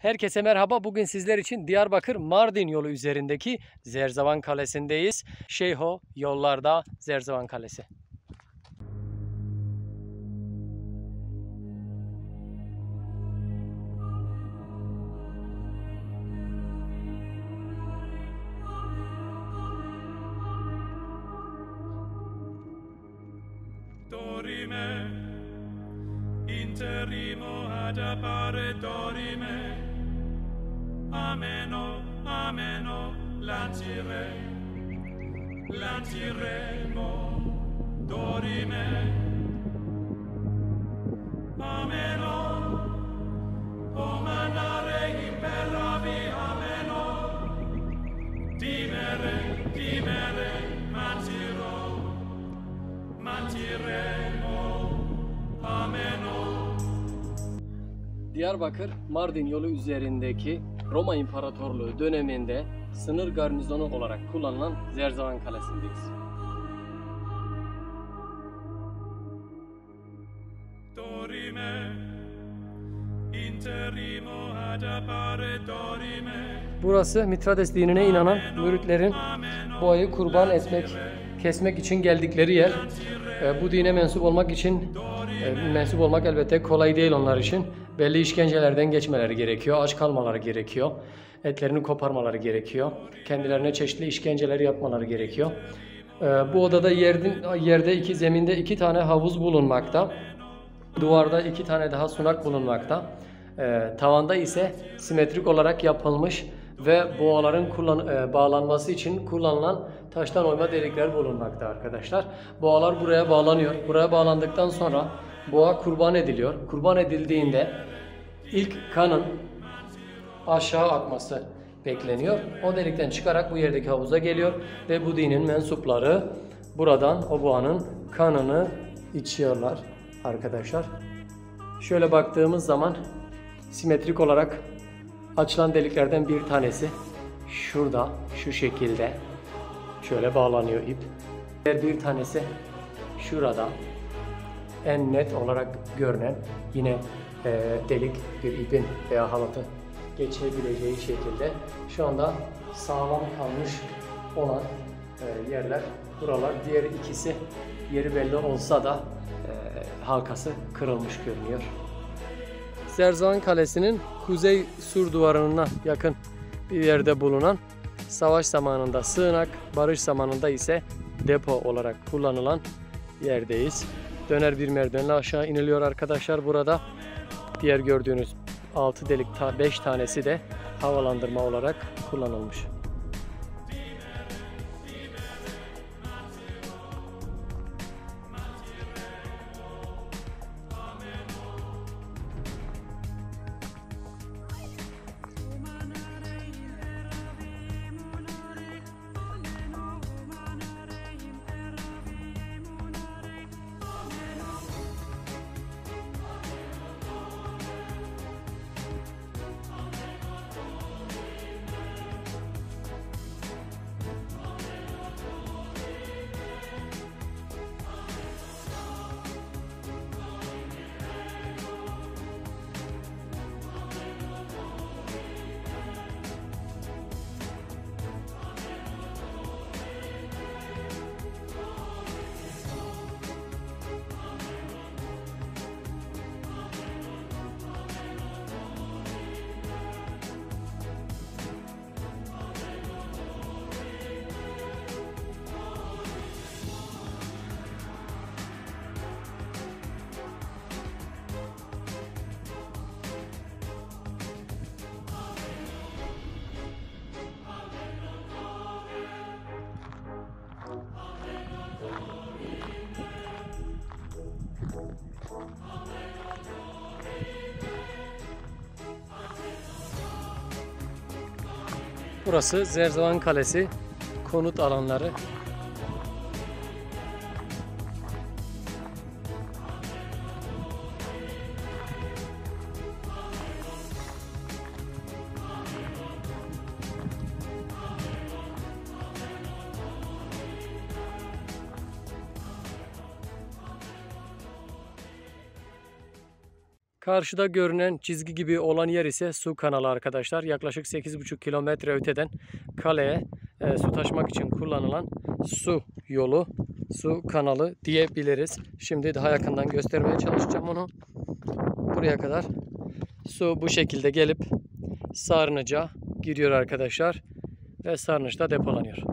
Herkese merhaba. Bugün sizler için Diyarbakır Mardin yolu üzerindeki Zerzavan Kalesi'ndeyiz. Şeyho yollarda Zerzavan Kalesi. dorime interimo ad appare dorime ameno ameno lancire lanciremo dorime ameno o manare imperavi ameno dimere dimere mantirò mantiremo ameno Diyarbakır Mardin yolu üzerindeki Roma İmparatorluğu döneminde sınır garnizonu olarak kullanılan Zerzavan Kalesi'ndeyiz. Burası Mitrades dinine inanan müritlerin bu ayı kurban etmek, kesmek için geldikleri yer. E, bu dine mensup olmak için e, mensup olmak elbette kolay değil onlar için. Belli işkencelerden geçmeleri gerekiyor, aç kalmaları gerekiyor. Etlerini koparmaları gerekiyor. Kendilerine çeşitli işkenceler yapmaları gerekiyor. E, bu odada yerdin, yerde iki zeminde iki tane havuz bulunmakta. Duvarda iki tane daha sunak bulunmakta. Ee, tavanda ise simetrik olarak yapılmış ve boğaların kullan- e, bağlanması için kullanılan taştan oyma delikler bulunmakta arkadaşlar. Boğalar buraya bağlanıyor. Buraya bağlandıktan sonra boğa kurban ediliyor. Kurban edildiğinde ilk kanın aşağı akması bekleniyor. O delikten çıkarak bu yerdeki havuza geliyor ve bu dinin mensupları buradan o boğanın kanını içiyorlar arkadaşlar. Şöyle baktığımız zaman simetrik olarak açılan deliklerden bir tanesi şurada şu şekilde şöyle bağlanıyor ip. Diğer bir tanesi şurada en net olarak görünen yine e, delik bir ipin veya halatın geçebileceği şekilde şu anda sağlam kalmış olan e, yerler buralar. Diğer ikisi yeri belli olsa da e, halkası kırılmış görünüyor. Zerzavan Kalesi'nin kuzey sur duvarına yakın bir yerde bulunan savaş zamanında sığınak, barış zamanında ise depo olarak kullanılan yerdeyiz. Döner bir merdivenle aşağı iniliyor arkadaşlar burada. Diğer gördüğünüz 6 delik 5 tanesi de havalandırma olarak kullanılmış. Burası Zerzavan Kalesi konut alanları. Karşıda görünen çizgi gibi olan yer ise su kanalı arkadaşlar. Yaklaşık 8,5 kilometre öteden kaleye e, su taşımak için kullanılan su yolu, su kanalı diyebiliriz. Şimdi daha yakından göstermeye çalışacağım onu. Buraya kadar su bu şekilde gelip sarnıca giriyor arkadaşlar ve sarnıçta depolanıyor.